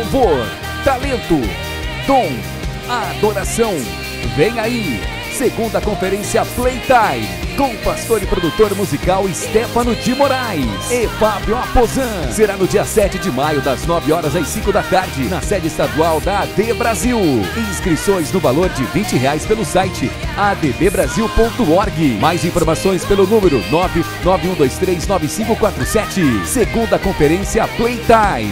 louvor, talento, dom, adoração. Vem aí, segunda conferência Playtime com o pastor e produtor musical Stefano de Moraes e Fábio Aposan. Será no dia 7 de maio, das 9 horas às 5 da tarde, na sede estadual da AD Brasil. Inscrições no valor de 20 reais pelo site adbbrasil.org. Mais informações pelo número 991239547. Segunda conferência Playtime.